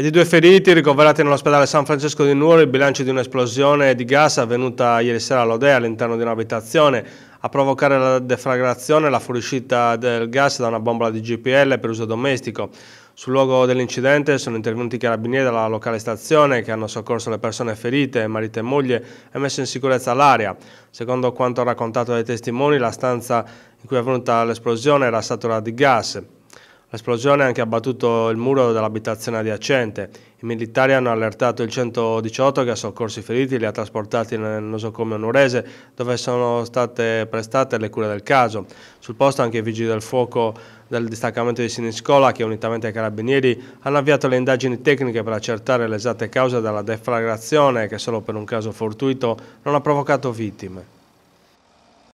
E di due feriti ricoverati nell'ospedale San Francesco di Nuoro il bilancio di un'esplosione di gas avvenuta ieri sera all'Odea all'interno di un'abitazione a provocare la deflagrazione e la fuoriuscita del gas da una bombola di GPL per uso domestico. Sul luogo dell'incidente sono intervenuti i carabinieri della locale stazione che hanno soccorso le persone ferite, marito e moglie e messo in sicurezza l'area. Secondo quanto raccontato dai testimoni, la stanza in cui è avvenuta l'esplosione era saturata di gas. L'esplosione ha anche abbattuto il muro dell'abitazione adiacente. I militari hanno allertato il 118 che ha soccorso i feriti e li ha trasportati nel nosocomio nurese dove sono state prestate le cure del caso. Sul posto anche i vigili del fuoco del distaccamento di Siniscola che unitamente ai carabinieri hanno avviato le indagini tecniche per accertare le esatte cause della deflagrazione che solo per un caso fortuito non ha provocato vittime.